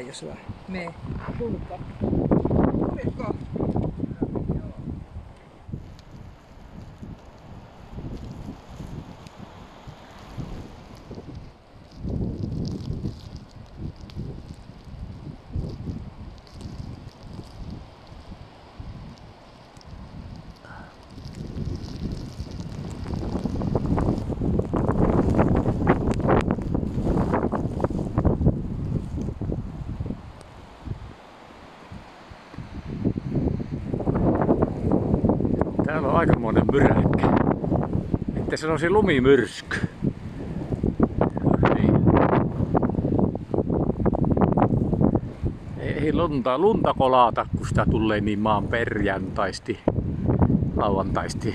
jos vaan. Me. Kuulkaa. Kuulkaa. On aikamoinen myräkkä. Että se lumimyrsky. Niin. Ei lunta, lunta kolata, kun sitä tulee niin maan perjantaisti, lauantaisti.